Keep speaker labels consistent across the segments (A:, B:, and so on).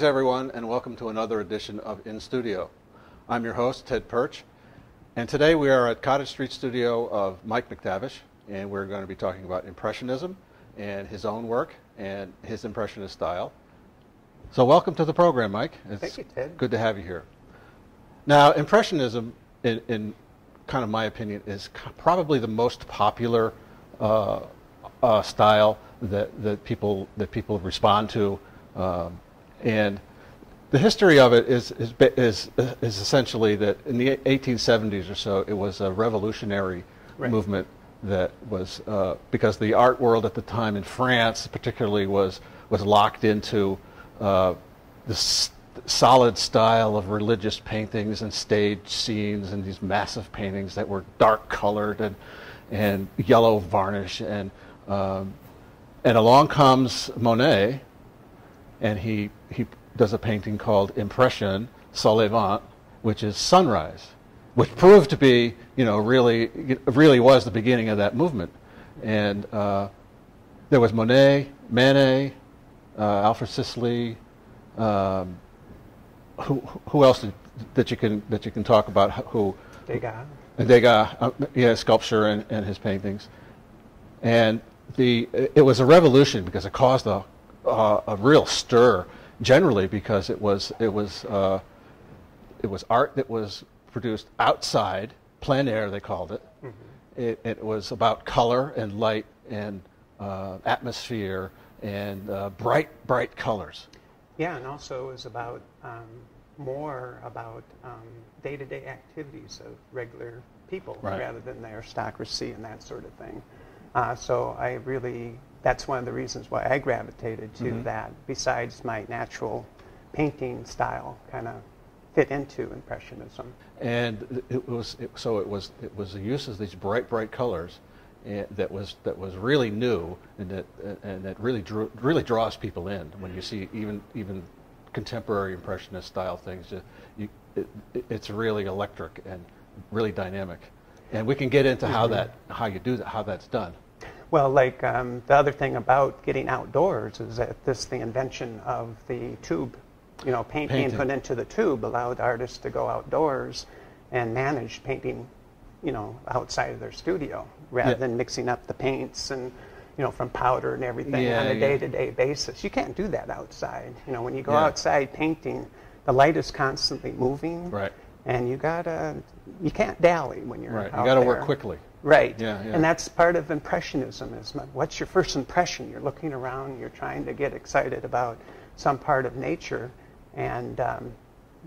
A: Greetings, everyone, and welcome to another edition of In Studio. I'm your host, Ted Perch, and today we are at Cottage Street Studio of Mike MacTavish, and we're going to be talking about Impressionism and his own work and his Impressionist style. So, welcome to the program, Mike. It's
B: Thank you, Ted.
A: Good to have you here. Now, Impressionism, in, in kind of my opinion, is probably the most popular uh, uh, style that, that people that people respond to, um, and the history of it is is, is is essentially that in the 1870s or so, it was a revolutionary
B: Right.
A: movement that was uh, because the art world at the time in France, particularly, was was locked into uh, this solid style of religious paintings and stage scenes and these massive paintings that were dark colored and and yellow varnish and um, and along comes Monet and he he does a painting called Impression Soleil Levant, which is sunrise, which proved to be you know really really was the beginning of that movement, and uh, there was Monet, Manet, uh, Alfred Sisley. Um, who who else did, that you can that you can talk about who
B: Degas.
A: and Degas, uh, yeah, sculpture and, and his paintings. And the it was a revolution because it caused a uh, a real stir generally because it was it was uh, it was art that was produced outside, plein air they called it. It, it was about color and light and uh, atmosphere and uh, bright bright colors.
B: Yeah, and also it was about um, more about um, day-to-day activities of regular people
A: Right.
B: rather than the aristocracy and that sort of thing. Uh, so I really, that's one of the reasons why I gravitated to
A: Mm-hmm.
B: that. Besides my natural painting style, kind of fit into impressionism.
A: and it was it, so it was it was the use of these bright bright colors eh, that was that was really new and that and that really drew really draws people in when you see even even contemporary impressionist style things you, you it, it- it's really electric and really dynamic and we can get into how that how you do that how that's done
B: Well, like um, the other thing about getting outdoors is that this the invention of the tube, you know, paint
A: Painting.
B: being put into the tube allowed artists to go outdoors and manage painting, you know, outside of their studio rather
A: Yeah.
B: than mixing up the paints and you know from powder and everything
A: Yeah,
B: on a day-to-day basis. You can't do that outside. You know, when you go
A: Yeah.
B: outside painting, the light is constantly moving,
A: Right.
B: And you gotta, you can't dally when you're
A: right you got to work quickly
B: Right.
A: Yeah, yeah.
B: And that's part of impressionism is what's your first impression? You're looking around, you're trying to get excited about some part of nature, and um,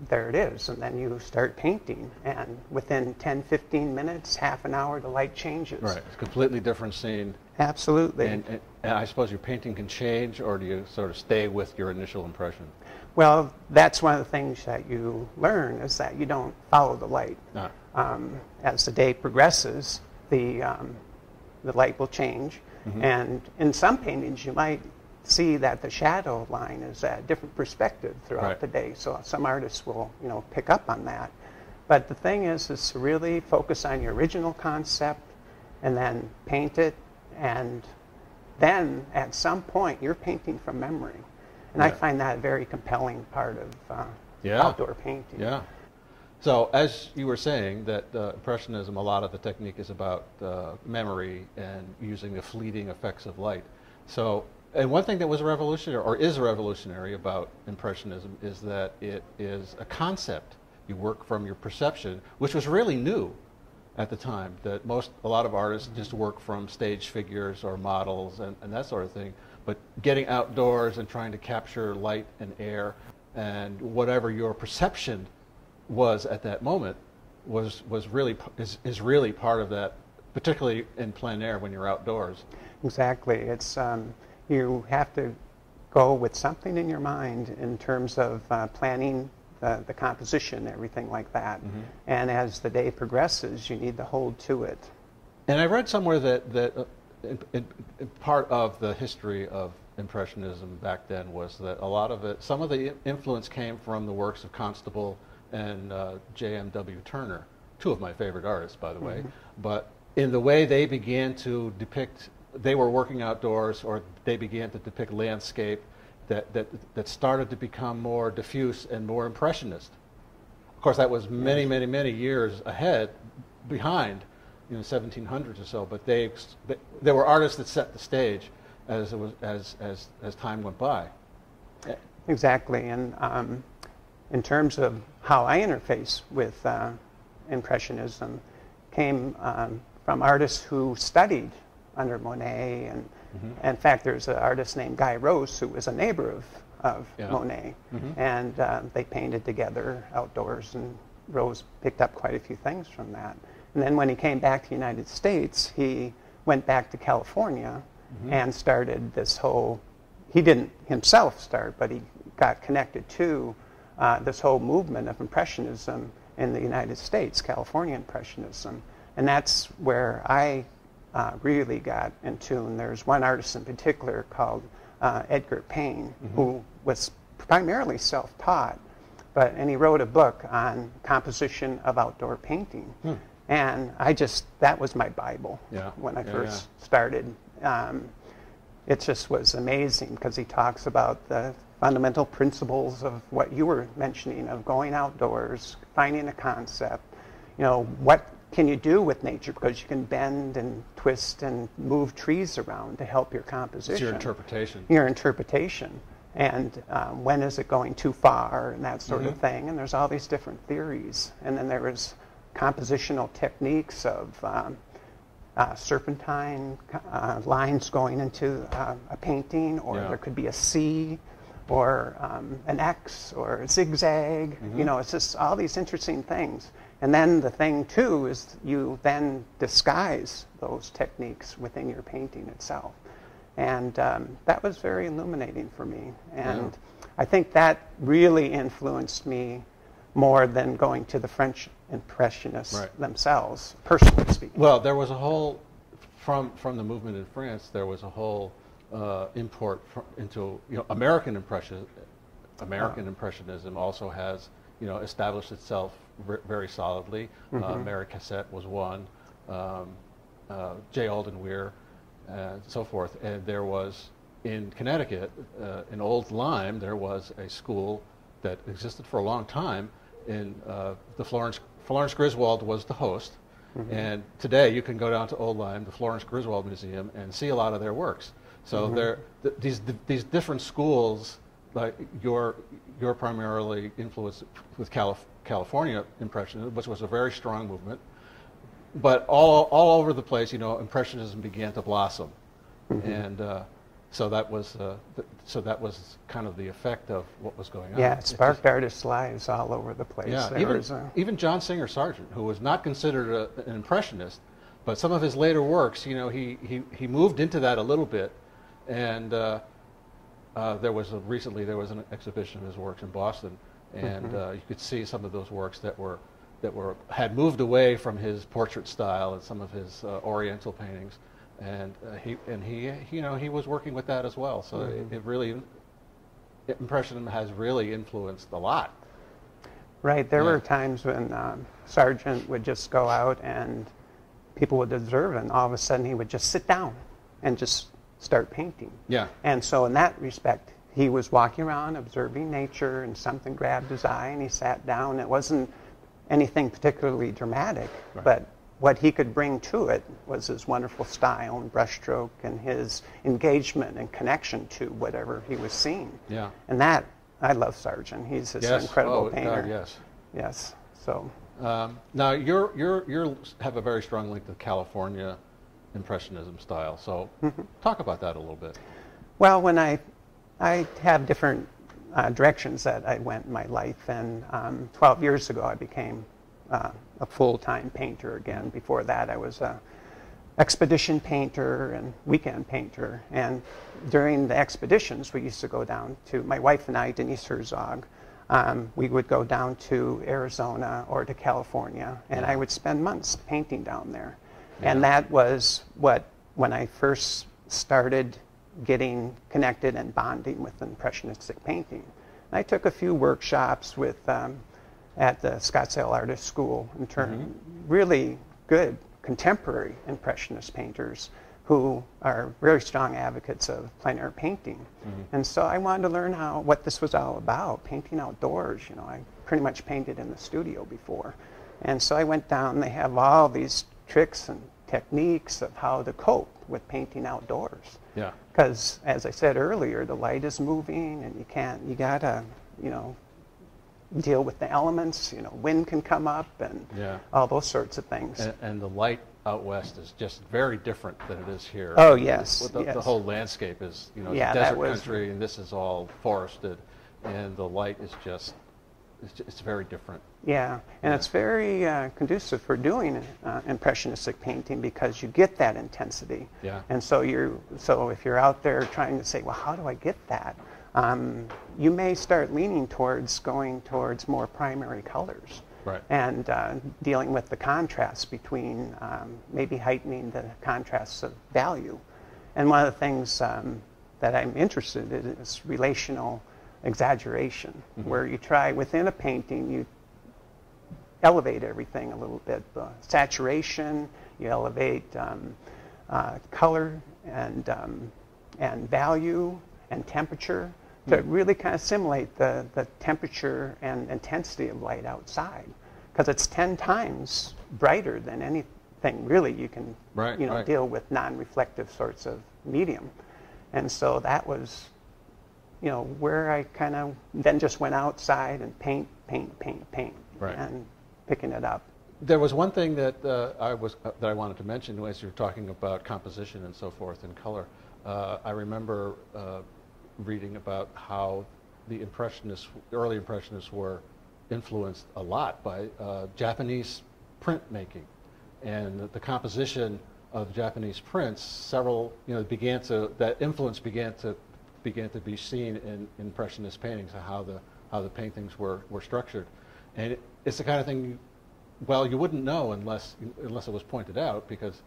B: there it is. And then you start painting, and within 10, 15 minutes, half an hour, the light changes.
A: right it's a completely different scene
B: Absolutely.
A: and, and, and I suppose your painting can change or do you sort of stay with your initial impression
B: well, that's one of the things that you learn is that you don't follow the light.
A: Ah.
B: um, as the day progresses, the, um, the light will change. And in some paintings, you might see that the shadow line is at a different perspective throughout
A: Right.
B: the day. So some artists will, you know, pick up on that. But the thing is, is to really focus on your original concept and then paint it. And then at some point, you're painting from memory. And I find that a very compelling part of uh,
A: Yeah.
B: outdoor painting.
A: Yeah. So as you were saying, that uh, impressionism, a lot of the technique is about uh, memory and using the fleeting effects of light. So, and one thing that was revolutionary, or is revolutionary about impressionism, is that it is a concept. You work from your perception, which was really new at the time. That most, a lot of artists just work from stage figures or models and, and that sort of thing. But getting outdoors and trying to capture light and air and whatever your perception was at that moment was was really is, is really part of that, particularly in plein air when you're outdoors.
B: Exactly. It's um, you have to go with something in your mind in terms of uh, planning the, the composition, everything like that. And as the day progresses, you need to hold to it.
A: And I read somewhere that that uh, in, in, in part of the history of impressionism back then was that a lot of it, some of the influence came from the works of Constable and uh, J.M.W. Turner, two of my favorite artists, by the way. But in the way they began to depict, they were working outdoors, or they began to depict landscape that, that, that started to become more diffuse and more impressionist. Of course, that was many, many, many years ahead, behind, you know, 1700s or so. But they, they there were artists that set the stage as it was as as as time went by.
B: Exactly, and um, in terms of how I interface with uh, impressionism, came um, from artists who studied under Monet, and mm-hmm. in fact, there's an artist named Guy Rose who was a neighbor of of yeah. Monet, mm-hmm. and uh, they painted together outdoors, and Rose picked up quite a few things from that. And then when he came back to the United States, he went back to California mm-hmm. and started this whole. He didn't himself start, but he got connected to uh, this whole movement of Impressionism in the United States, California Impressionism. And that's where I uh, really got in tune. There's one artist in particular called uh, Edgar Payne, mm-hmm. who was primarily self taught, but and he wrote a book on composition of outdoor painting. Hmm. And I just, that was my Bible yeah. when I yeah, first yeah. started. Um, it just was amazing because he talks about the fundamental principles of what you were mentioning of going outdoors, finding a concept. You know, what can you do with nature because you can bend and twist and move trees around to help your composition.
A: It's your interpretation.
B: Your interpretation. And um, when is it going too far and that sort mm-hmm. of thing. And there's all these different theories. And then there was compositional techniques of um, uh, serpentine uh, lines going into uh, a painting, or yeah. there could be a C, or um, an X, or a zigzag. Mm-hmm. You know, it's just all these interesting things. And then the thing too is you then disguise those techniques within your painting itself. And um, that was very illuminating for me. And yeah. I think that really influenced me more than going to the French Impressionists right. themselves, personally speaking.
A: Well, there was a whole, from, from the movement in France, there was a whole uh, import into you know American impression. American oh. impressionism also has you know established itself very solidly. Uh, mm-hmm. Uh, Mary Cassatt was one, um, uh, J. Alden Weir, and so forth. And there was in Connecticut, uh, in Old Lyme, there was a school that existed for a long time. In uh, the Florence Florence Griswold was the host, mm-hmm. and today you can go down to Old Lyme, the Florence Griswold Museum, and see a lot of their works. So mm-hmm. th- these these different schools, like you're you're primarily influenced with Calif- California Impressionism, which was a very strong movement, but all all over the place, you know, Impressionism began to blossom, mm-hmm. and. Uh, so that was uh, th- so that was kind of the effect of what was going on.
B: Yeah, it sparked just, artists' lives all over the place.
A: Yeah, there even, a... even John Singer Sargent, who was not considered a, an impressionist, but some of his later works, you know, he, he, he moved into that a little bit, and uh, uh, there was a, recently there was an exhibition of his works in Boston, and mm-hmm. Uh, you could see some of those works that were that were had moved away from his portrait style and some of his uh, Oriental paintings and uh, he and he you know he was working with that as well. So mm-hmm. it, it, really impressionism has really influenced a lot.
B: Right. There yeah. were times when um, Sargent would just go out and people would observe, and all of a sudden he would just sit down and just start painting.
A: Yeah.
B: And so in that respect, he was walking around observing nature, and something grabbed his eye, and he sat down. It wasn't anything particularly dramatic, right. but what he could bring to it was his wonderful style and brushstroke and his engagement and connection to whatever he was seeing.
A: Yeah.
B: And that, I love Sargent. He's this
A: yes.
B: incredible
A: oh,
B: painter.
A: God, yes.
B: Yes. So.
A: Um, now, you're, you're, you have a very strong link to California Impressionism style. So, mm-hmm. talk about that a little bit.
B: Well, when I, I have different uh, directions that I went in my life, and um, 12 years ago I became uh, a full-time painter again. Before that, I was a expedition painter and weekend painter. And during the expeditions, we used to go down to my wife and I, Denise Herzog. Um, we would go down to Arizona or to California, and I would spend months painting down there. Yeah. And that was what, when I first started getting connected and bonding with impressionistic painting. I took a few workshops with um, at the Scottsdale Artist School in terms mm-hmm. really good contemporary impressionist painters. who are very strong advocates of plein air painting.
A: Mm-hmm.
B: And so I wanted to learn how what this was all about, painting outdoors. You know, I pretty much painted in the studio before. And so I went down, they have all these tricks and techniques of how to cope with painting outdoors.
A: Yeah.
B: Because as I said earlier, the light is moving and you can't, you gotta, you know, deal with the elements, you know, wind can come up and
A: Yeah.
B: all those sorts of things.
A: And, and the light out west is just very different than it is here.
B: Oh, yes,
A: The, the
B: yes.
A: whole landscape is, you know,
B: Yeah,
A: desert
B: was-
A: country, and this is all forested, and the light is just, it's, it's very different.
B: Yeah, and
A: Yeah.
B: it's very uh, conducive for doing uh, impressionistic painting because you get that intensity.
A: Yeah.
B: And so you're so if you're out there trying to say, well, how do I get that? Um, you may start leaning towards going towards more primary colors.
A: Right.
B: And uh, dealing with the contrast between um, maybe heightening the contrasts of value. And one of the things um, that I'm interested in is relational exaggeration, where you try within a painting, you elevate everything a little bit. The saturation, you elevate um, uh, color and, um, and value and temperature to really kind of simulate the, the temperature and intensity of light outside. Because it's 10 times brighter than anything really you can
A: Right,
B: you know,
A: right.
B: deal with non-reflective sorts of medium. And so that was you know, where I kind of then just went outside and paint, paint, paint, paint,
A: Right.
B: and picking it up.
A: There was one thing that uh, I was uh, that I wanted to mention as you were talking about composition and so forth and color. Uh, I remember uh, reading about how the impressionists, early impressionists, were influenced a lot by uh, Japanese printmaking, and the, the composition of Japanese prints. Several, you know, began to that influence began to began to be seen in impressionist paintings, how the how the paintings were were structured, and it, it's the kind of thing. You, well, you wouldn't know unless unless it was pointed out because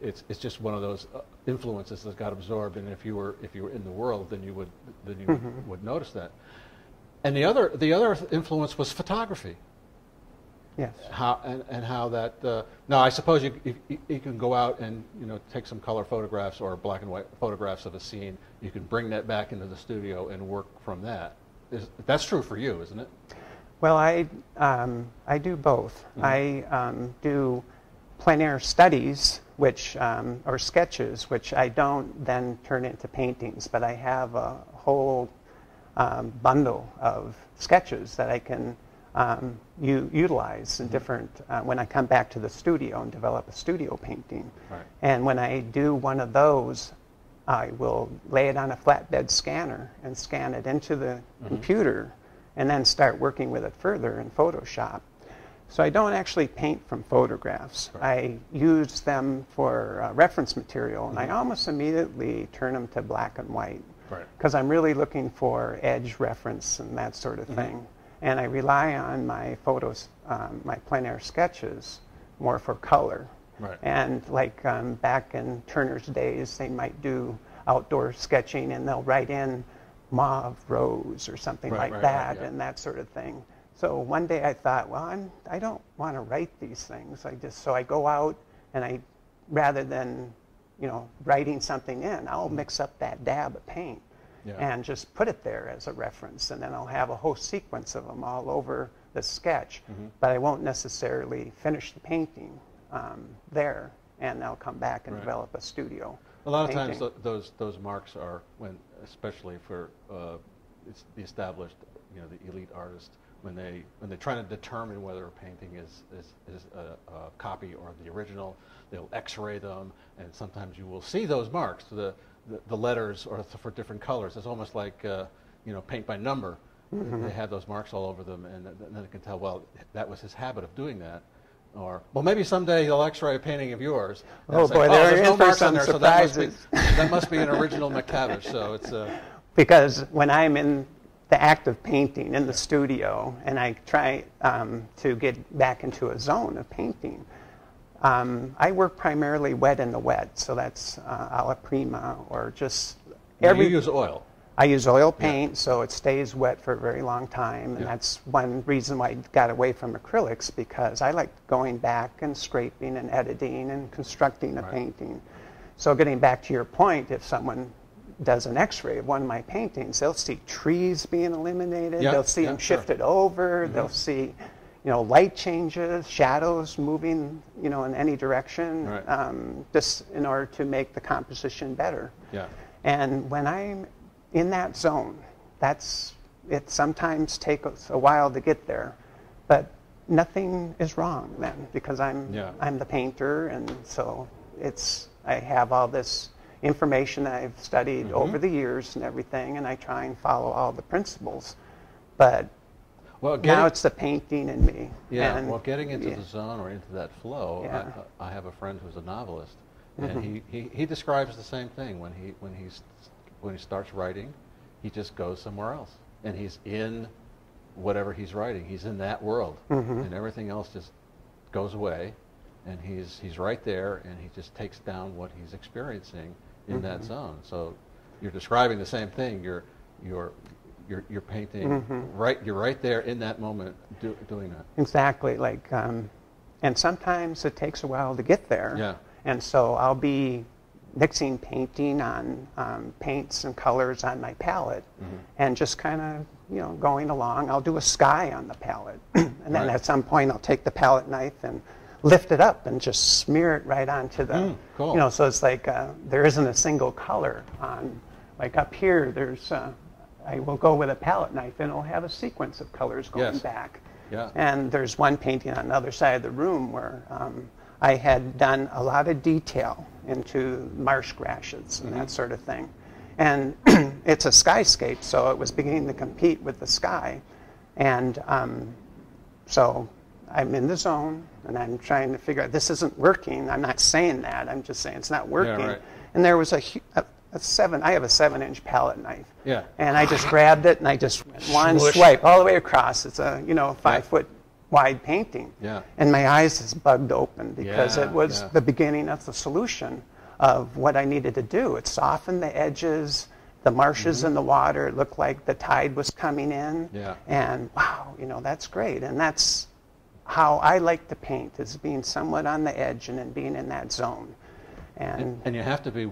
A: it's it's just one of those uh, influences that got absorbed. And if you were if you were in the world, then you would then you would, would notice that. And the other the other influence was photography.
B: Yes.
A: How and, and how that uh, now I suppose you, you you can go out and you know take some color photographs or black and white photographs of a scene. You can bring that back into the studio and work from that. Is, that's true for you, isn't it?
B: Well, I, um, I do both. I um, do plein air studies, which, um, or sketches, which I don't then turn into paintings, but I have a whole um, bundle of sketches that I can um, u- utilize in different, uh, when I come back to the studio and develop a studio painting.
A: Right.
B: And when I do one of those, I will lay it on a flatbed scanner and scan it into the computer and then start working with it further in Photoshop. So I don't actually paint from photographs. I use them for uh, reference material and I almost immediately turn them to black and white
A: Right.
B: because I'm really looking for edge reference and that sort of thing. And I rely on my photos, um, my plein air sketches, more for color.
A: Right.
B: And like um, back in Turner's days, they might do outdoor sketching and they'll write in mauve rose or something
A: Right,
B: like
A: right,
B: that
A: yeah.
B: and that sort of thing. So one day I thought, well, I'm, I don't want to write these things. I just so I go out and I, rather than, you know, writing something in, I'll mix up that dab of paint
A: Yeah.
B: and just put it there as a reference, and then I'll have a whole sequence of them all over the sketch.
A: Mm-hmm.
B: But I won't necessarily finish the painting um, there, and I'll come back and
A: Right.
B: develop a studio.
A: A lot of times,
B: painting.
A: th- those those marks are when, especially for uh, it's the established, you know, the elite artist, when they when they're trying to determine whether a painting is is, is a, a copy or the original, they'll X-ray them, and sometimes you will see those marks, the the, the letters or th- for different colors. It's almost like uh, you know, paint by number. They have those marks all over them, and th- then they can tell. Well, that was his habit of doing that. Or, well, maybe someday he'll X-ray a painting of yours. and
B: Oh, boy, there
A: there's no marks on there, so that must, be, that must be an original MacTavish. So it's uh,
B: because when I'm in the act of painting in the studio and I try um, to get back into a zone of painting, um, I work primarily wet in the wet, so that's uh, alla prima or just
A: now you use oil.
B: I use oil paint, so it stays wet for a very long time, and
A: Yeah.
B: that's one reason why I got away from acrylics because I like going back and scraping and editing and constructing a
A: Right.
B: painting. So getting back to your point, if someone does an X-ray of one of my paintings, they'll see trees being eliminated.
A: Yeah,
B: they'll see
A: yeah,
B: them
A: sure.
B: shifted over. They'll see, you know, light changes, shadows moving, you know, in any direction,
A: Right.
B: um, just in order to make the composition better.
A: Yeah.
B: And when I'm in that zone, that's it. Sometimes takes a while to get there, but nothing is wrong then because I'm
A: Yeah.
B: I'm the painter, and so it's I have all this information that I've studied
A: Mm-hmm.
B: over the years and everything, and I try and follow all the principles. But
A: Well,
B: now it's the painting in me.
A: Yeah,
B: and-
A: well, getting into
B: yeah.
A: the zone or into that flow,
B: Yeah. Mm-hmm.
A: I, I have a friend who's a novelist, and he, he, he describes the same thing. When he, when, he's, when he starts writing, he just goes somewhere else, and he's in whatever he's writing. He's in that world,
B: Mm-hmm.
A: and everything else just goes away, and he's, he's right there, and he just takes down what he's experiencing in that
B: Mm-hmm.
A: zone. So you're describing the same thing. You're, you're, you're, you're painting
B: Mm-hmm.
A: right. You're right there in that moment do, doing that.
B: Exactly. Like, um, and sometimes it takes a while to get there.
A: Yeah.
B: And so I'll be mixing painting on um, paints and colors on my palette,
A: Mm-hmm.
B: and just kind of you know going along. I'll do a sky on the palette, and then
A: Right.
B: at some point I'll take the palette knife and lift it up and just smear it right onto the.
A: Mm, cool.
B: You know, so it's like uh, there isn't a single color on. Like up here, there's. Uh, I will go with a palette knife, and it'll have a sequence of colors going
A: Yes.
B: back.
A: Yeah.
B: And there's one painting on the other side of the room where um, I had done a lot of detail into marsh grasses and
A: Mm-hmm.
B: that sort of thing. And it's a skyscape, so it was beginning to compete with the sky. And um, so I'm in the zone and I'm trying to figure out this isn't working. I'm not saying that. I'm just saying it's not working.
A: right.
B: And there was a, a, a seven. I have a seven-inch palette knife.
A: Yeah.
B: And I just grabbed it and I just went one swipe all the way across. It's a you know five
A: Yeah.
B: foot wide painting.
A: Yeah.
B: And my eyes just bugged open because
A: Yeah,
B: it was
A: yeah.
B: the beginning of the solution of what I needed to do. It softened the edges, the marshes in the water. It looked like the tide was coming in.
A: Mm-hmm. Yeah.
B: And wow, you know that's great. And that's how I like to paint is being somewhat on the edge and then being in that zone. And,
A: And you have to be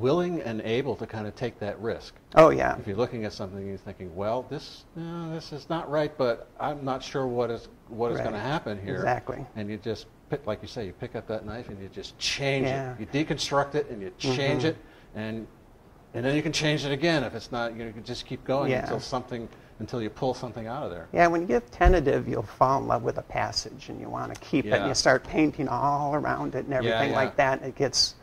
A: willing and able to kind of take that risk.
B: oh yeah.
A: If you're looking at something and you're thinking, well, this no, this is not right, but I'm not sure what is what is
B: Right.
A: going to happen here.
B: Exactly.
A: And you just pick, like you say, you pick up that knife and you just change
B: Yeah. Mm-hmm.
A: it. You deconstruct it and you change it, and and then you can change it again if it's not. You, know, you can just keep going
B: Yeah.
A: until something until you pull something out of there.
B: Yeah, when you get tentative, you'll fall in love with a passage and you want to keep it. And you start painting all around it and everything
A: yeah.
B: like that. And it gets,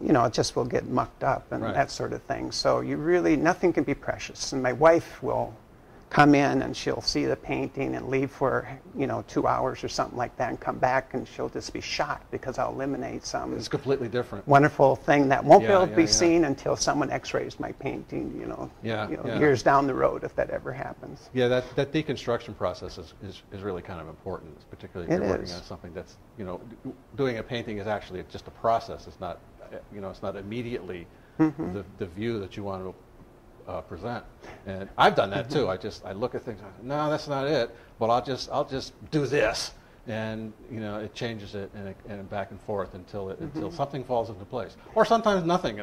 B: you know, it just will get mucked up and
A: Right.
B: that sort of thing. So you really, nothing can be precious. And my wife will come in and she'll see the painting and leave for, you know, two hours or something like that and come back and she'll just be shocked because I'll eliminate some
A: It's completely different.
B: wonderful thing that won't be able to be
A: yeah, yeah.
B: seen until someone x-rays my painting, you know,
A: Yeah,
B: you know
A: yeah.
B: years down the road if that ever happens.
A: Yeah, that, that deconstruction process is, is, is really kind of important, particularly if
B: It
A: you're working on something that's, you know, doing a painting is actually just a process. It's not, you know, it's not immediately
B: Mm-hmm.
A: the, the view that you want to uh, present. And I've done that
B: Mm-hmm.
A: too. I just, I look at things, no, that's not it, but I'll just, I'll just do this. And, you know, it changes it and, it, and back and forth until, it,
B: Mm-hmm.
A: until something falls into place. Or sometimes nothing,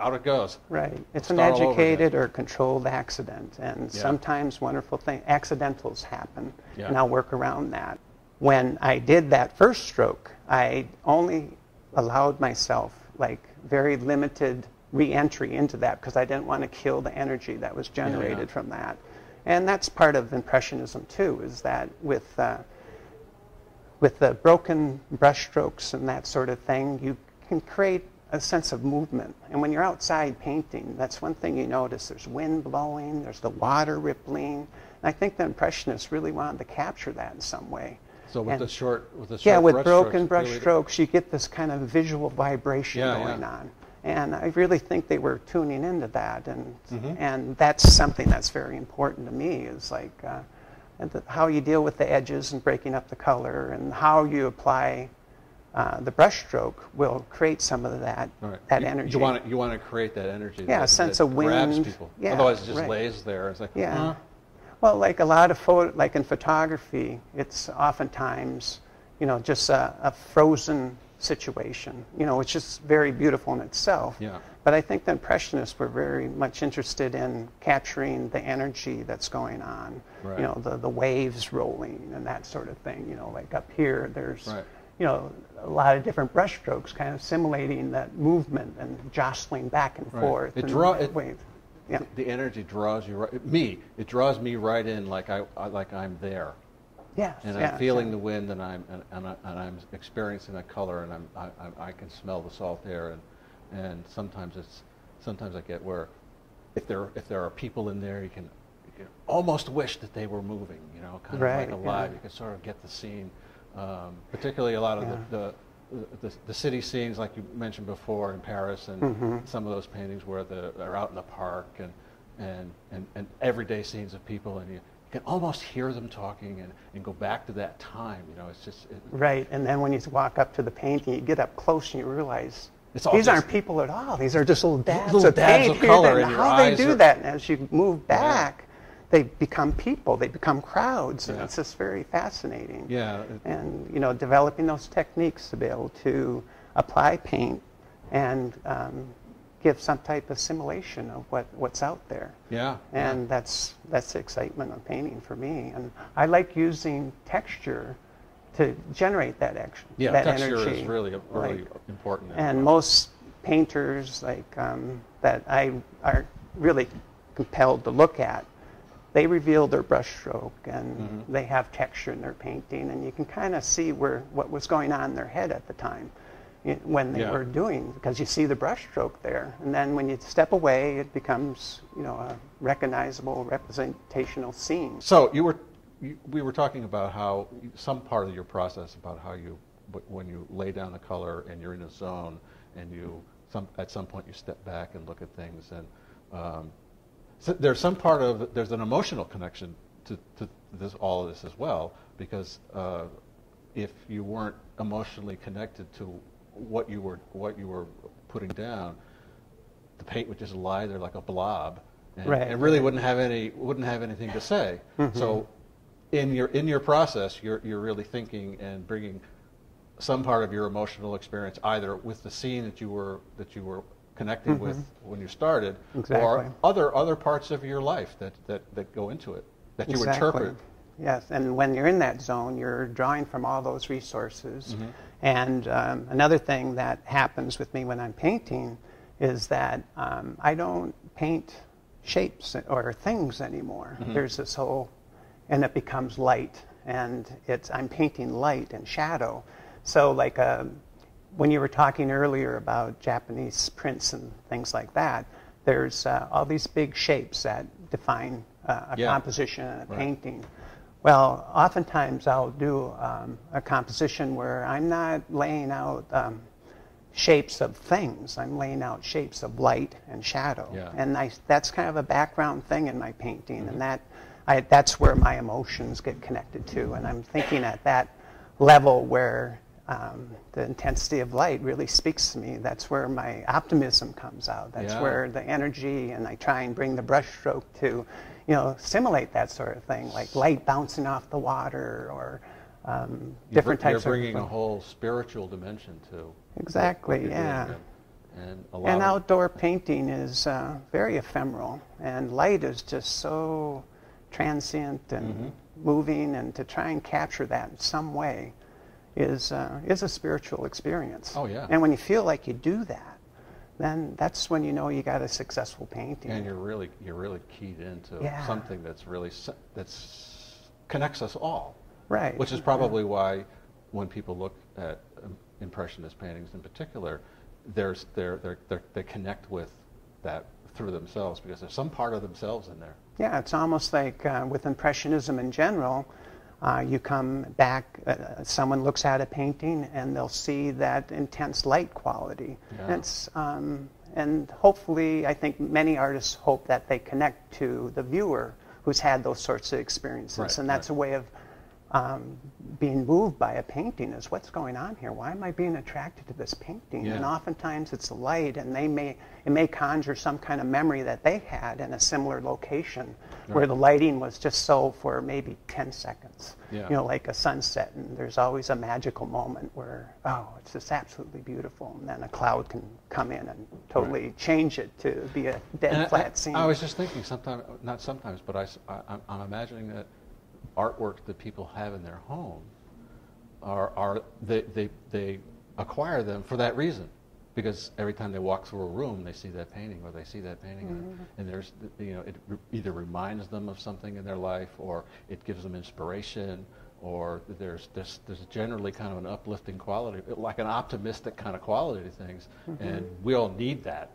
A: out it goes.
B: Right. It's an
A: Start again.
B: educated or controlled accident, and
A: Yeah.
B: sometimes wonderful things, accidentals happen,
A: Yeah.
B: and I'll work around that. When I did that first stroke, I only allowed myself like very limited re-entry into that because I didn't want to kill the energy that was generated from that. And that's part of impressionism too, is that with uh, with the broken brushstrokes and that sort of thing, you can create a sense of movement. And when you're outside painting, that's one thing you notice. There's wind blowing, there's the water rippling. And I think the Impressionists really wanted to capture that in some way.
A: So with
B: And-
A: the short, with the short
B: yeah, with broken brush
A: really-
B: strokes, you get this kind of visual vibration
A: Yeah,
B: going
A: yeah.
B: on. And I really think they were tuning into that. And,
A: Mm-hmm.
B: and that's something that's very important to me is like uh, and the, how you deal with the edges and breaking up the color and how you apply uh, the brush stroke will create some of that,
A: right.
B: that
A: you,
B: energy.
A: You want to you want to create that energy.
B: Yeah,
A: that,
B: a sense
A: that
B: of
A: grabs
B: wind.
A: people.
B: Yeah,
A: Otherwise, it just
B: right.
A: lays there. It's like,
B: Yeah.
A: huh?
B: Well, like a lot of photo, like in photography, it's oftentimes, you know, just a, a frozen situation, you know, which is very beautiful in itself.
A: Yeah.
B: But I think the Impressionists were very much interested in capturing the energy that's going on,
A: Right.
B: you know, the, the waves rolling and that sort of thing. You know, like up here, there's,
A: Right.
B: you know, a lot of different brushstrokes kind of simulating that movement and jostling back and
A: Right.
B: forth.
A: It
B: and
A: draw- it-.
B: Yeah.
A: The energy draws you right. Me, it draws me right in, like I, I like I'm there,
B: Yes.
A: and
B: yeah,
A: I'm feeling
B: yeah.
A: the wind, and I'm and, and, I, and I'm experiencing that color, and I'm I, I, can smell the salt air, and and sometimes it's sometimes I get where if there if there are people in there, you can, you can almost wish that they were moving, you know, kind
B: Right,
A: of like alive.
B: yeah.
A: You can sort of get the scene, um, particularly a lot of the, the the, the city scenes, like you mentioned before, in Paris, and
B: Mm-hmm.
A: some of those paintings where the, they're out in the park and, and, and, and everyday scenes of people, and you, you can almost hear them talking and, and go back to that time. You know, it's just it,
B: Right, and then when you walk up to the painting, you get up close and you realize
A: It's all
B: these
A: just-
B: aren't people at all. These are just little dabs
A: Little
B: of
A: dabs
B: paint
A: of color your
B: how they do
A: are-
B: that, and as you move back, they become people. They become crowds, and
A: Yeah.
B: it's just very fascinating.
A: yeah,
B: And you know, developing those techniques to be able to apply paint and um, give some type of simulation of what, what's out there.
A: yeah,
B: And that's that's the excitement of painting for me. And I like using texture to generate that action,
A: yeah.
B: that
A: texture
B: energy.
A: is really really
B: Like-
A: important.
B: and
A: it.
B: most painters like um, that I are really compelled to look at, they reveal their brushstroke and
A: Mm-hmm.
B: they have texture in their painting, and you can kind of see where what was going on in their head at the time when they
A: Yeah.
B: were doing because you see the brushstroke there, and then when you step away, it becomes you know a recognizable representational scene.
A: So you were, you, we were talking about how some part of your process about how you, when you lay down a color and you're in a zone, and you some at some point you step back and look at things, and um, so there's some part of there's an emotional connection to, to this all of this as well, because uh, if you weren't emotionally connected to what you were what you were putting down, the paint would just lie there like a blob, and
B: Right,
A: it really wouldn't have any wouldn't have anything to say. So, in your in your process, you're you're really thinking and bringing some part of your emotional experience either with the scene that you were that you were connecting with when you started,
B: Exactly.
A: or other other parts of your life that that, that go into it that you
B: Exactly.
A: interpret.
B: Yes, and when you're in that zone, you're drawing from all those resources.
A: Mm-hmm.
B: And um, another thing that happens with me when I'm painting is that um, I don't paint shapes or things anymore.
A: Mm-hmm.
B: There's this whole, and it becomes light, and it's I'm painting light and shadow. So like um when you were talking earlier about Japanese prints and things like that, there's uh, all these big shapes that define uh, a
A: Yeah.
B: composition and a
A: Right.
B: painting. Well, oftentimes I'll do um, a composition where I'm not laying out um, shapes of things. I'm laying out shapes of light and shadow,
A: Yeah.
B: and I, that's kind of a background thing in my painting, and that I, that's where my emotions get connected to, and I'm thinking at that level where um, the intensity of light really speaks to me. That's where my optimism comes out. That's
A: Yeah.
B: where the energy, and I try and bring the brushstroke to, you know, simulate that sort of thing, like light bouncing off the water or um, different
A: br-
B: types of.
A: You're bringing
B: of.
A: a whole spiritual dimension to
B: Exactly,
A: what you're doing,
B: yeah.
A: and, and a lot
B: And
A: of-
B: outdoor painting is uh, very ephemeral, and light is just so transient and
A: Mm-hmm.
B: moving, and to try and capture that in some way is uh, is a spiritual experience.
A: Oh, yeah.
B: And when you feel like you do that, then that's when you know you got a successful painting.
A: and you're really you're really keyed into
B: Yeah.
A: something that's really that's connects us all.
B: right.
A: Which is probably why when people look at impressionist paintings in particular, there's they're, they're, they're, they connect with that through themselves because there's some part of themselves in there.
B: Yeah, it's almost like uh, with Impressionism in general, uh, you come back, uh, someone looks at a painting and they'll see that intense light quality.
A: Yeah.
B: It's, um, and hopefully, I think many artists hope that they connect to the viewer who's had those sorts of experiences.
A: Right,
B: and that's
A: right.
B: a way of um, being moved by a painting is what's going on here? Why am I being attracted to this painting?
A: Yeah.
B: And oftentimes it's the light, and they may it may conjure some kind of memory that they had in a similar location where the lighting was just so for maybe 10 seconds.
A: Yeah.
B: You know, like a sunset, and there's always a magical moment where oh, it's just absolutely beautiful, and then a cloud can come in and totally change it to be a dead
A: And
B: flat
A: I,
B: scene.
A: I was just thinking, sometimes, not sometimes, but I I'm imagining that artwork that people have in their home are, are they, they, they acquire them for that reason. Because every time they walk through a room, they see that painting, or they see that painting, and-
B: Mm-hmm.
A: and there's, you know, it re- either reminds them of something in their life, or it gives them inspiration, or there's, there's, there's generally kind of an uplifting quality, like an optimistic kind of quality to things, and we all need that.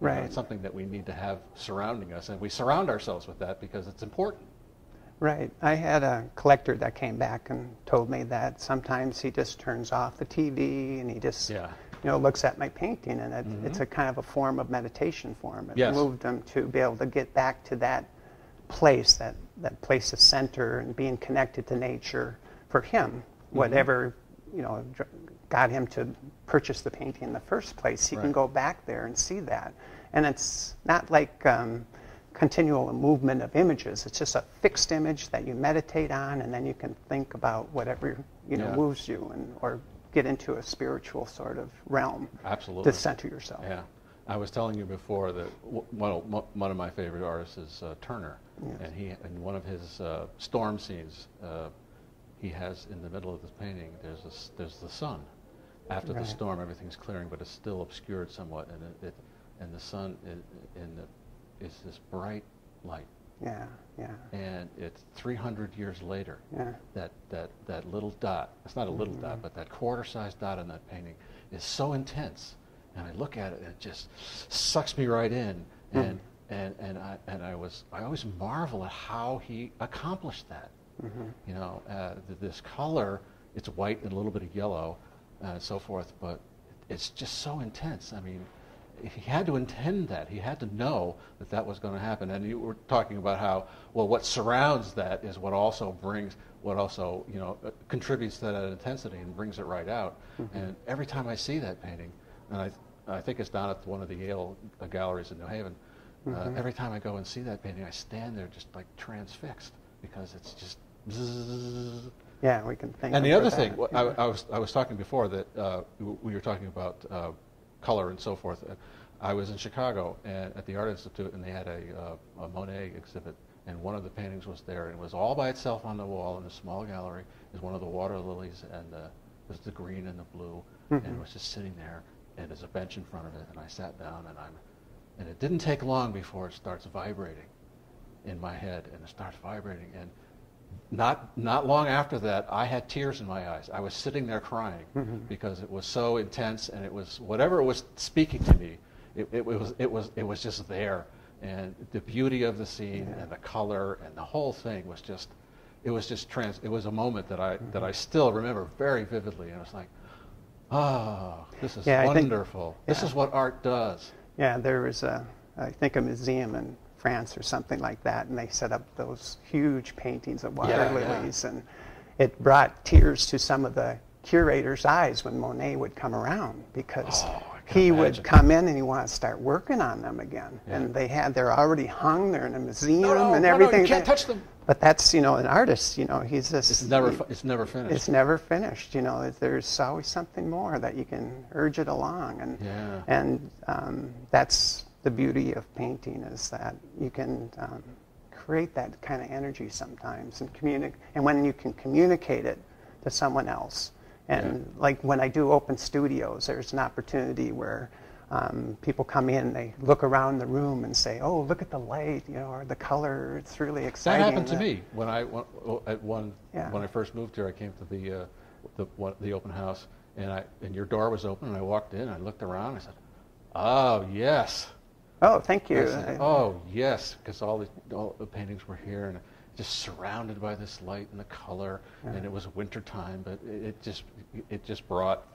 A: You know,
B: Right.
A: it's something that we need to have surrounding us, and we surround ourselves with that because it's important.
B: Right. I had a collector that came back and told me that sometimes he just turns off the TV and he just,
A: Yeah.
B: you know, looks at my painting, and it, it's a kind of a form of meditation for him. It
A: Yes.
B: moved him to be able to get back to that place, that that place of center, and being connected to nature for him. Whatever, you know, got him to purchase the painting in the first place, he can go back there and see that. And it's not like. Um, continual movement of images. It's just a fixed image that you meditate on, and then you can think about whatever you know
A: Yeah.
B: moves you, and or get into a spiritual sort of realm
A: Absolutely.
B: to center yourself.
A: Yeah. I was telling you before that one of, one of my favorite artists is uh, Turner,
B: Yes.
A: and he in one of his uh, storm scenes, uh, he has in the middle of this painting there's a there's the sun. After
B: Right.
A: the storm, everything's clearing, but it's still obscured somewhat, and it, it and the sun is, in the, is this bright light,
B: Yeah, yeah,
A: and it's 300 years later.
B: yeah.
A: that, that, that little dot, it's not a little dot, but that quarter-sized dot in that painting is so intense. And I look at it and it just sucks me right in. And, and, and, I, and I, was, I always marvel at how he accomplished that. You know, uh, this color, it's white and a little bit of yellow uh, and so forth, but it's just so intense. I mean, he had to intend that. He had to know that that was going to happen. And you were talking about how, well, what surrounds that is what also brings, what also, you know, uh, contributes to that intensity and brings it right out. And every time I see that painting, and I, I think it's down at one of the Yale uh, galleries in New Haven, uh, every time I go and see that painting, I stand there just like transfixed because it's just bzzz.
B: Yeah, we can think.
A: And the other
B: that,
A: thing,
B: yeah.
A: I, I was I was talking before that uh, we were talking about uh, color and so forth. Uh, I was in Chicago and at the Art Institute, and they had a, uh, a Monet exhibit, and one of the paintings was there, and it was all by itself on the wall in a small gallery. Is one of the water lilies, and uh, was the green and the blue, and it was just sitting there, and there's a bench in front of it, and I sat down, and I'm, and it didn't take long before it starts vibrating in my head, and it starts vibrating, and not not long after that, I had tears in my eyes. I was sitting there crying mm-hmm. because it was so intense, and it was whatever it was speaking to me. It, it was it was it was just there, and the beauty of the scene and the color and the whole thing was just it was just trans. It was a moment that I mm-hmm. that I still remember very vividly, and it was like, oh, this is
B: Yeah, I think-
A: wonderful. This is what art does.
B: Yeah, there was a, I think a museum in France or something like that, and they set up those huge paintings of water
A: Yeah, yeah.
B: lilies, and it brought tears to some of the curators' eyes when Monet would come around because
A: Oh,
B: he
A: imagine.
B: would come in and he wanted to start working on them again,
A: Yeah.
B: and they had they're already hung, they're in a museum
A: No, no,
B: and
A: no, no,
B: everything.
A: you can't touch them.
B: But that's you know an artist, you know he's just
A: It's never fi- it's never finished.
B: it's never finished. You know, there's always something more that you can urge it along, and
A: Yeah.
B: and um, that's the beauty of painting is that you can um, create that kind of energy sometimes and communicate. And when you can communicate it to someone else, and like when I do open studios, there's an opportunity where. Um, people come in, they look around the room and say, "Oh, look at the light, you know, or the color. It's really exciting.
A: That happened to
B: Uh,
A: me when I went, at one
B: Yeah.
A: when I first moved here. I came to the uh, the one, the open house, and I and your door was open, and I walked in. I looked around. I said, "Oh yes."
B: Oh, thank you.
A: Said, oh yes, because all the all the paintings were here, and just surrounded by this light and the color. And it was winter time, but it, it just it just brought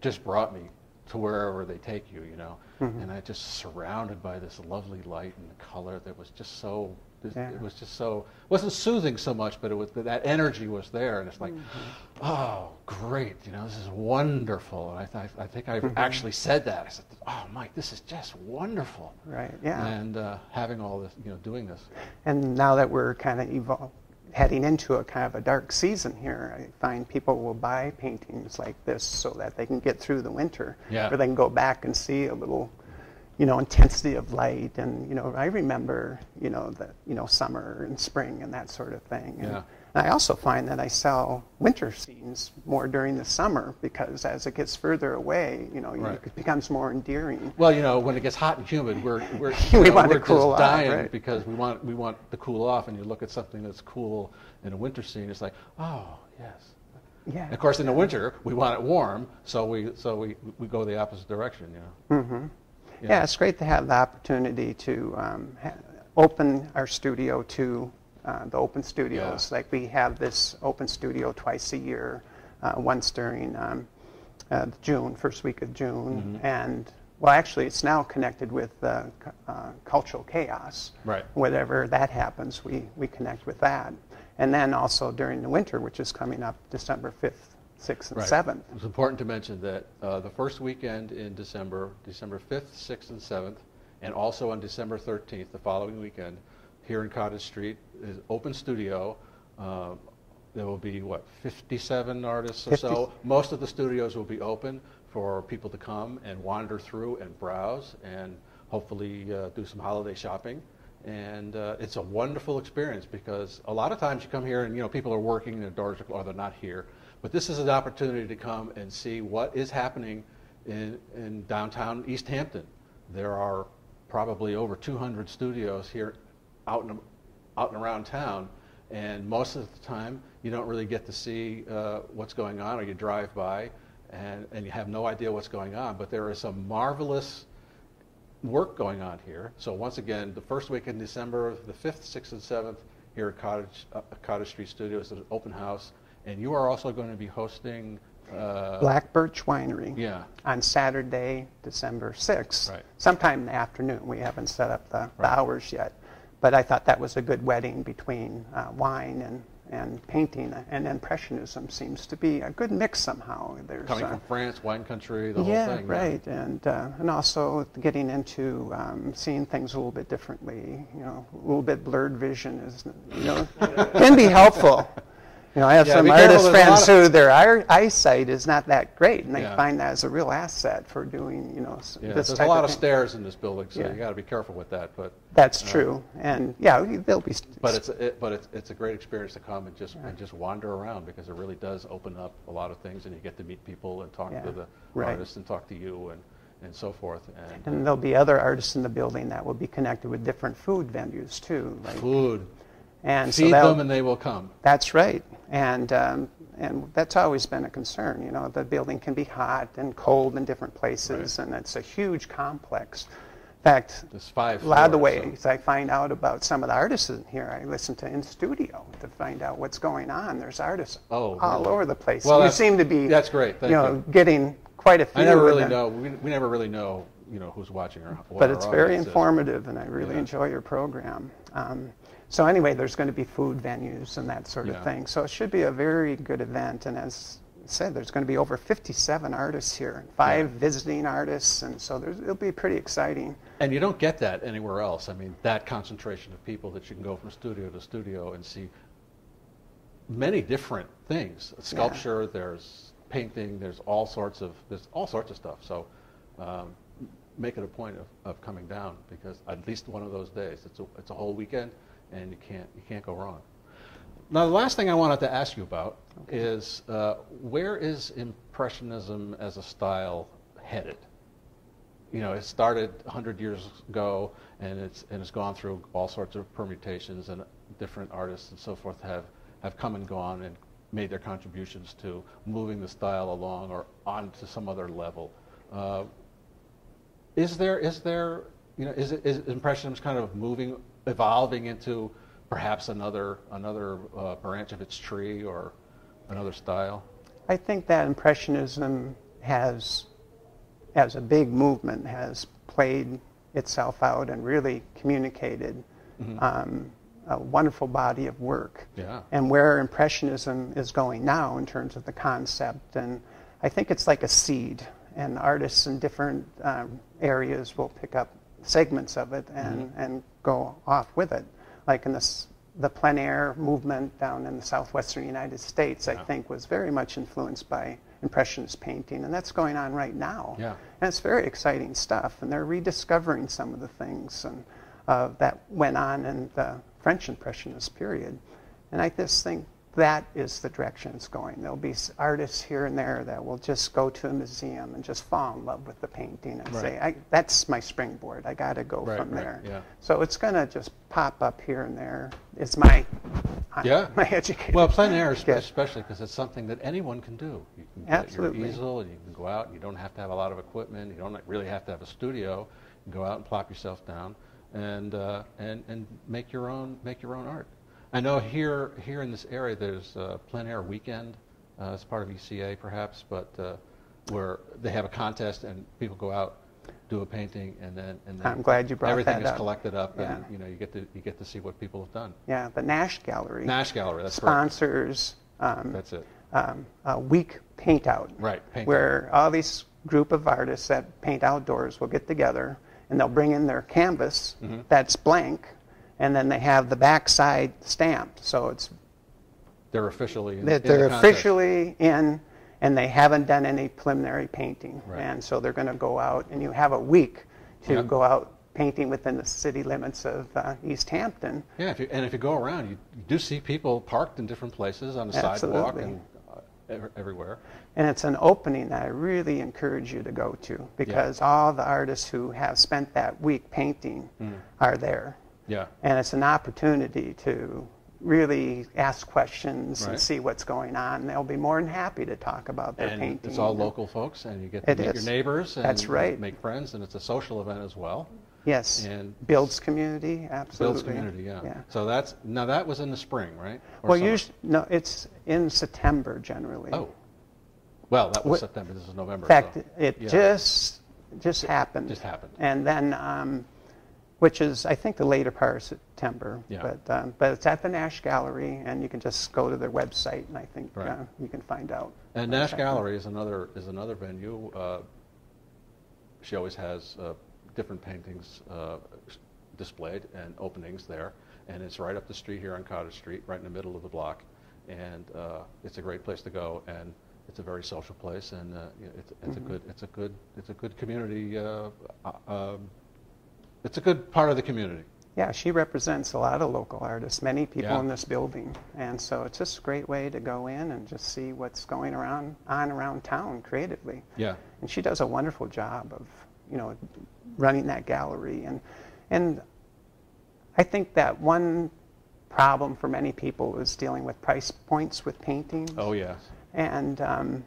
A: just brought me to wherever they take you, you know. And I just surrounded by this lovely light and the color that was just so It,
B: Yeah.
A: it was just so wasn't soothing so much, but it was that energy was there, and it's like,
B: Mm-hmm.
A: oh, great, you know, this is wonderful. And I, th- I think I
B: Mm-hmm.
A: actually said that. I said, oh, Mike, this is just wonderful.
B: Right. Yeah.
A: And uh, having all this, you know, doing this.
B: And now that we're kind of evol- heading into a kind of a dark season here, I find people will buy paintings like this so that they can get through the winter,
A: Yeah.
B: or they can go back and see a little, you know, intensity of light. And you know, I remember, you know, the you know summer and spring and that sort of thing. And
A: Yeah.
B: I also find that I sell winter scenes more during the summer because as it gets further away, you know,
A: Right.
B: it becomes more endearing.
A: Well, you know, when it gets hot and humid, we're we're,
B: we
A: know,
B: want
A: we're
B: cool
A: just
B: off,
A: dying
B: right.
A: because we want we want to cool off. And you look at something that's cool in a winter scene, it's like, oh yes.
B: Yeah.
A: And of course, in the winter, we want it warm, so we so we, we go the opposite direction. You know.
B: hmm
A: Yeah.
B: Yeah. it's great to have the opportunity to um, ha- open our studio to uh, the open studios. Like we have this open studio twice a year, uh, once during um, uh, June, first week of June,
A: Mm-hmm.
B: and well, actually, it's now connected with uh, cu- uh, cultural chaos.
A: Right.
B: Whenever that happens, we, we connect with that. And then also during the winter, which is coming up December 5th, 6th, and
A: Right.
B: 7th.
A: It's important to mention that uh, the first weekend in December, December 5th, 6th, and 7th, and also on December 13th, the following weekend, here in Cottage Street is open studio. Uh, there will be what 57 artists or so. Most of the studios will be open for people to come and wander through and browse and hopefully uh, do some holiday shopping. And uh, it's a wonderful experience because a lot of times you come here and you know people are working, their doors are or they're not here. But this is an opportunity to come and see what is happening in, in downtown Easthampton. There are probably over 200 studios here out and, out and around town, and most of the time you don't really get to see uh, what's going on, or you drive by and, and you have no idea what's going on. But there is some marvelous work going on here. So once again, the first week in December, the 5th, 6th, and 7th, here at Cottage, uh, Cottage Street Studios, an open house. And you are also going to be hosting... Uh,
B: Black Birch Winery.
A: Yeah.
B: on Saturday, December 6th,
A: Right.
B: sometime in the afternoon. We haven't set up the, the hours yet. But I thought that was a good wedding between uh, wine and, and painting. And Impressionism seems to be a good mix somehow. There's,
A: Coming
B: uh,
A: from France, wine country, the
B: yeah,
A: whole thing.
B: right, and uh, and also getting into um, seeing things a little bit differently. You know, a little bit blurred vision is, you know, can be helpful. You know, I have
A: Yeah,
B: some artist
A: there's a lot
B: friends who their eyesight is not that great, and they
A: Yeah.
B: find that as a real asset for doing, you know,
A: Yeah,
B: this
A: there's a lot of
B: thing.
A: stairs in this building, so
B: Yeah.
A: you got to be careful with that. But
B: That's
A: uh,
B: true, and yeah, they'll be.
A: But it's it, but it's it's a great experience to come and just and just wander around because it really does open up a lot of things, and you get to meet people and talk to the
B: right.
A: artists and talk to you and and so forth. And,
B: and there'll be other artists in the building that will be connected with different food venues too. Like,
A: food.
B: And
A: Feed
B: that'll-
A: them and they will come.
B: That's right, and um, and that's always been a concern. You know, the building can be hot and cold in different places,
A: Right.
B: and it's a huge complex. In fact, a lot of the
A: floors, so-
B: ways I find out about some of the artists in here, I listen to in studio to find out what's going on. There's artists
A: Oh,
B: all
A: really?
B: over the place.
A: Well,
B: you seem to be.
A: that's great, thank
B: you know,
A: you.
B: getting quite a few.
A: I never really
B: them.
A: know. We, we never really know, you know, who's watching or what
B: but it's very informative, and I really
A: Yeah.
B: enjoy your program. Um, so anyway, there's going to be food venues and that sort
A: Yeah.
B: of thing. So it should be a very good event. And as I said, there's going to be over 57 artists here, five
A: Yeah.
B: visiting artists, and so there's, it'll be pretty exciting.
A: And you don't get that anywhere else. I mean, that concentration of people that you can go from studio to studio and see many different things. Sculpture, there's painting, there's all sorts of there's all sorts of stuff. So um, make it a point of, of coming down because at least one of those days. It's a, it's a whole weekend, and you can't you can't go wrong. Now, the last thing I wanted to ask you about is uh, where is Impressionism as a style headed? you know, it started 100 years ago, and it's and it's gone through all sorts of permutations, and different artists and so forth have have come and gone and made their contributions to moving the style along or on to some other level. Uh, is there is there you know is is impressionism kind of moving evolving into perhaps another another uh, branch of its tree or another style?
B: I think that Impressionism has, as a big movement, has played itself out and really communicated
A: Mm-hmm.
B: um, a wonderful body of work.
A: Yeah.
B: And where Impressionism is going now in terms of the concept. And I think it's like a seed, and artists in different um, areas will pick up segments of it and,
A: Mm-hmm.
B: and go off with it. Like in this, the plein air movement down in the southwestern United States, I
A: Yeah.
B: think was very much influenced by Impressionist painting, and that's going on right now.
A: Yeah.
B: And it's very exciting stuff, and they're rediscovering some of the things and, uh, that went on in the French Impressionist period. And I just think that is the direction it's going. There'll be artists here and there that will just go to a museum and just fall in love with the painting and say, I, "That's my springboard. I got to go
A: Right,
B: from
A: right,
B: there."
A: yeah.
B: So it's going to just pop up here and there. It's my
A: Yeah.
B: my education.
A: Well, plein air, is especially because it's something that anyone can do. You can get
B: Absolutely.
A: your easel, and you can go out. And you don't have to have a lot of equipment. You don't really have to have a studio. You can go out and plop yourself down and uh, and and make your own make your own art. I know here here in this area there's a plein air weekend. Uh, it's part of ECA perhaps, but uh, where they have a contest and people go out. Do a painting and then and then
B: I'm glad you brought
A: everything
B: that
A: is
B: up.
A: collected up
B: Yeah.
A: and you know you get to you get to see what people have done.
B: yeah, the Nash Gallery
A: Nash Gallery, that's
B: sponsors um,
A: That's it.
B: um, a week paint out.
A: Right, paint
B: where all these group of artists that paint outdoors will get together and they'll bring in their canvas
A: Mm-hmm.
B: that's blank, and then they have the backside stamped. So it's
A: They're officially in,
B: that
A: in
B: they're
A: the
B: officially in, and they haven't done any preliminary painting.
A: Right.
B: And so they're going to go out, and you have a week to
A: Yeah.
B: go out painting within the city limits of uh, Easthampton.
A: Yeah, if you, and if you go around, you, you do see people parked in different places on the sidewalk and uh, everywhere.
B: And it's an opening that I really encourage you to go to because all the artists who have spent that week painting
A: Mm.
B: are there.
A: Yeah,
B: And it's an opportunity to really ask questions
A: Right.
B: and see what's going on. They'll be more than happy to talk about their
A: and
B: painting.
A: it's all local folks, and you get to
B: It
A: meet
B: is.
A: your neighbors and
B: That's right.
A: make friends, and it's a social event as well.
B: Yes.
A: And
B: builds community, absolutely.
A: Builds community, yeah.
B: yeah.
A: So that's now that was in the spring, right? Or
B: Well, usually, no, it's in September generally.
A: Oh, well, that was
B: What-
A: September. This is November.
B: In fact,
A: so,
B: it
A: yeah.
B: just just happened.
A: just happened.
B: And then, um, which is I think the later part of September.
A: Yeah.
B: But um, but it's at the Nash Gallery, and you can just go to their website, and I think
A: Right.
B: uh, you can find out.
A: And Nash. Gallery is another is another venue. Uh, she always has uh, different paintings uh, displayed and openings there, and it's right up the street here on Cottage Street, right in the middle of the block, and uh, it's a great place to go, and it's a very social place, and uh, it's, it's a good it's a good it's a good community. Uh, uh, um, it's a good part of the community.
B: Yeah, she represents a lot of local artists, many people
A: Yeah.
B: in this building, and so it's just a great way to go in and just see what's going around on around town creatively.
A: Yeah.
B: and she does a wonderful job of you know running that gallery and and I think that one problem for many people is dealing with price points with paintings.
A: Oh yes.
B: and um,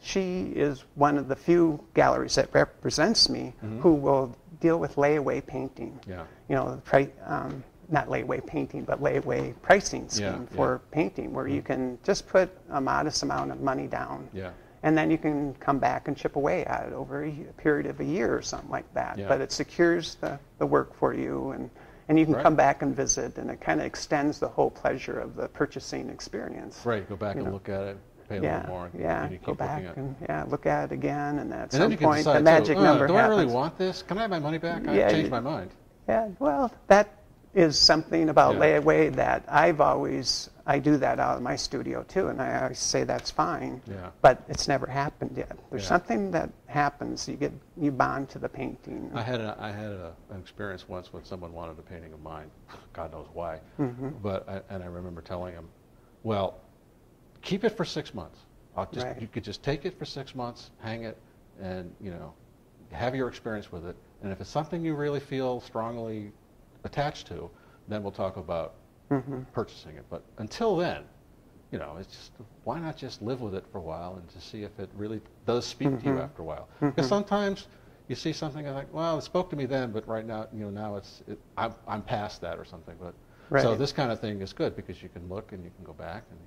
B: she is one of the few galleries that represents me
A: Mm-hmm.
B: who will deal with layaway painting
A: Yeah.
B: you know pri- um, not layaway painting but layaway pricing scheme
A: Yeah, Mm-hmm.
B: for painting where you can just put a modest amount of money down
A: Yeah.
B: and then you can come back and chip away at it over a period of a year or something like that.
A: Yeah.
B: But it secures the, the work for you, and, and you can
A: Right.
B: come back and visit, and it kind of extends the whole pleasure of the purchasing experience.
A: Right. Go back and
B: know.
A: look at it. Pay a
B: Yeah,
A: little more.
B: yeah.
A: And
B: Go back and yeah, look at it again, and at
A: And
B: some
A: then you can
B: point
A: decide
B: the magic
A: uh,
B: number
A: do I really want this? Can I have my money back? I
B: Yeah,
A: changed my mind.
B: Yeah, well, that is something about
A: Yeah.
B: layaway that I've always I do that out of my studio too, and I always say that's fine.
A: Yeah.
B: But it's never happened yet. There's
A: Yeah.
B: something that happens. You get you bond to the painting.
A: I had a, I had a, an experience once when someone wanted a painting of mine. God knows why.
B: Mm-hmm.
A: But I, and I remember telling him, "Well, keep it for six months. I'll just
B: Right.
A: you could just take it for six months, hang it, and you know, have your experience with it. And if it's something you really feel strongly attached to, then we'll talk about
B: Mm-hmm.
A: purchasing it. But until then, you know, it's just why not just live with it for a while and to see if it really does speak to
B: Mm-hmm.
A: you after a while. Because sometimes you see something and like, well, it spoke to me then, but right now, you know, now it's it, I'm I'm past that or something. But so this kind of thing is good because you can look and you can go back and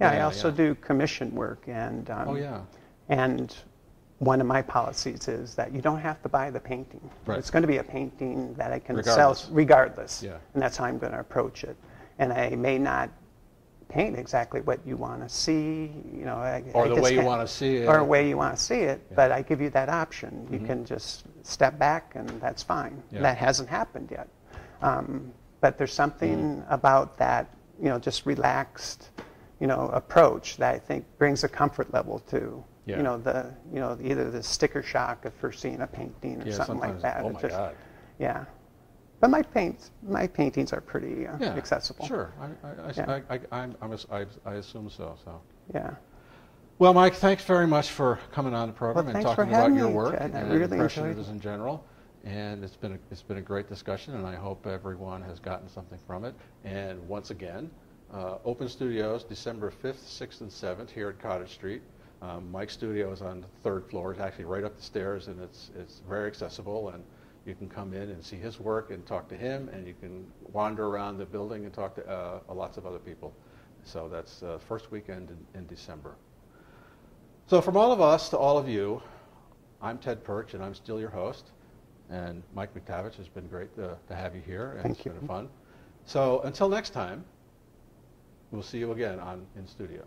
B: yeah, I also
A: yeah.
B: do commission work, and um,
A: oh yeah,
B: and one of my policies is that you don't have to buy the painting.
A: Right.
B: It's going to be a painting that I can
A: Regardless.
B: sell regardless.
A: Yeah.
B: And that's how I'm going to approach it. And I may not paint exactly what you want to see, you know. I,
A: Or
B: I
A: the way you wanna see it.
B: Or the way you want to see it,
A: Yeah. Mm-hmm.
B: but I give you that option. You can just step back and that's fine.
A: Yeah.
B: That hasn't happened yet. Um, but there's something
A: Mm-hmm.
B: about that, you know, just relaxed, you know, approach that I think brings a comfort level to,
A: Yeah.
B: you know, the, you know, either the sticker shock of first seeing a painting or
A: Yeah,
B: something like that.
A: oh my
B: just-
A: God.
B: Yeah. But my paints, my paintings are pretty uh,
A: Yeah,
B: accessible.
A: Sure, I, I, I,
B: Yeah.
A: I, I, I'm, I'm ass- I, I assume so, so.
B: Yeah.
A: Well, Mike, thanks very much for coming on the program
B: Well,
A: and talking about your work
B: Ted.
A: And
B: really
A: impressionism in general. And it's been a, it's been a great discussion, and I hope everyone has gotten something from it. And once again, uh, Open Studios, December 5th, 6th, and 7th here at Cottage Street. Um, Mike's studio is on the third floor. It's actually right up the stairs, and it's it's very accessible. And you can come in and see his work and talk to him, and you can wander around the building and talk to uh, lots of other people. So that's uh, first weekend in, in December. So from all of us to all of you, I'm Ted Perch, and I'm still your host. And Mike MacTavish, has been great to, to have you here, and
B: Thank
A: it's
B: you.
A: been fun. So until next time, we'll see you again on In Studio.